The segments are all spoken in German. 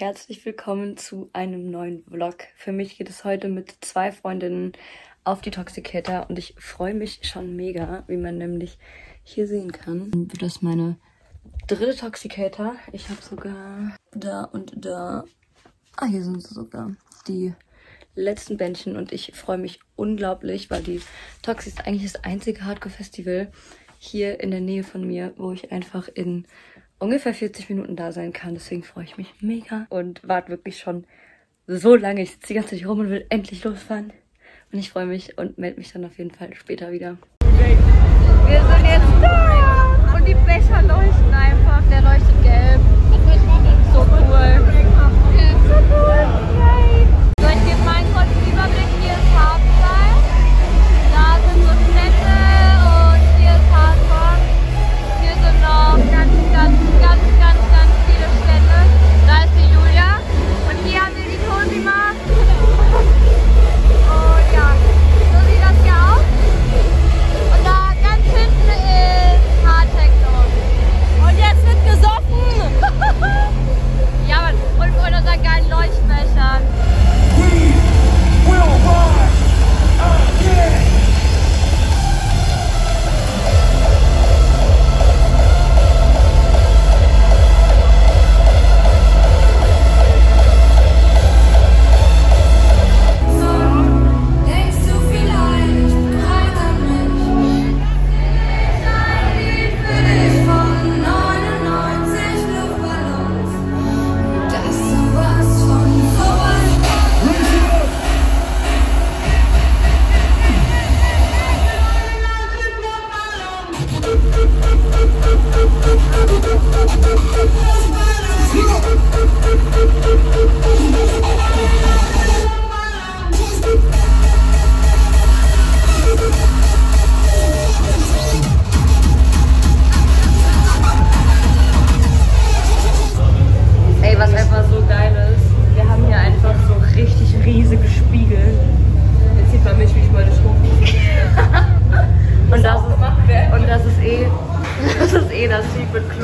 herzlich willkommen zu einem neuen Vlog. Für mich geht es heute mit zwei Freundinnen auf die Toxicator und ich freue mich schon mega, wie man nämlich hier sehen kann. Das ist meine dritte Toxicator. Ich habe sogar da und da, ah hier sind sie sogar, die letzten Bändchen und ich freue mich unglaublich, weil die Toxi ist eigentlich das einzige Hardcore-Festival hier in der Nähe von mir, wo ich einfach in ungefähr 40 Minuten da sein kann. Deswegen freue ich mich mega und warte wirklich schon so lange. Ich sitze die ganze Zeit rum und will endlich losfahren. Und ich freue mich und melde mich dann auf jeden Fall später wieder. Wir sind jetzt da und die Becher leuchten einfach. Der leuchtet gelb.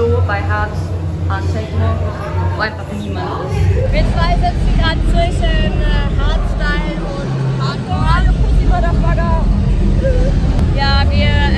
Klo bei Hard, Hard Techno, wo einfach niemand ist. Wir zwei sitzen gerade zwischen äh, Hardstyle und Hardcore. Hallo Pussy Motherfucker. Ja, wir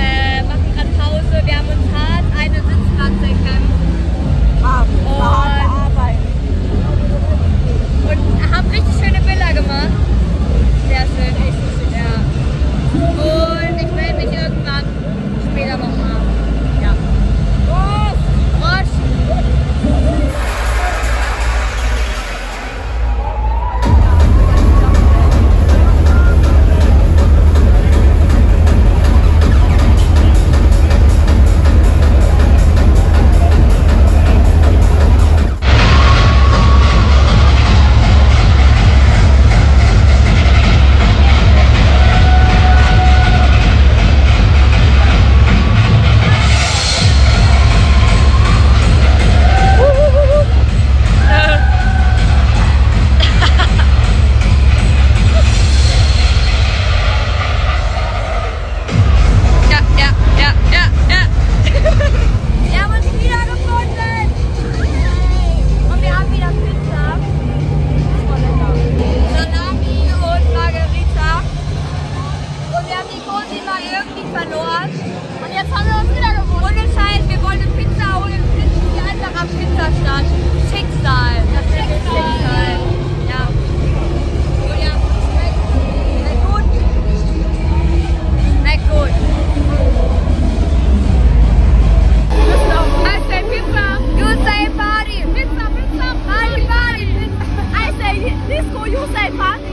Hey, Poppy.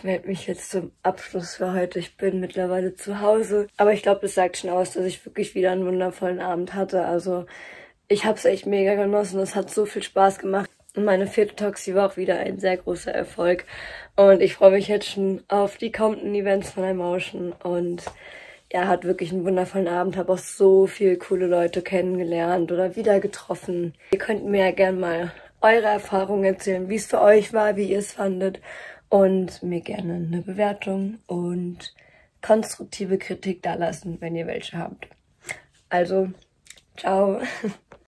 Ich melde mich jetzt zum Abschluss für heute. Ich bin mittlerweile zu Hause. Aber ich glaube, das sagt schon aus, dass ich wirklich wieder einen wundervollen Abend hatte. Also ich habe es echt mega genossen. Es hat so viel Spaß gemacht. Und meine vierte Toxi war auch wieder ein sehr großer Erfolg. Und ich freue mich jetzt schon auf die kommenden Events von Emotion. Und ja, hat wirklich einen wundervollen Abend. Habe auch so viele coole Leute kennengelernt oder wieder getroffen. Ihr könnt mir ja gerne mal eure Erfahrungen erzählen, wie es für euch war, wie ihr es fandet. Und mir gerne eine Bewertung und konstruktive Kritik da lassen, wenn ihr welche habt. Also, ciao.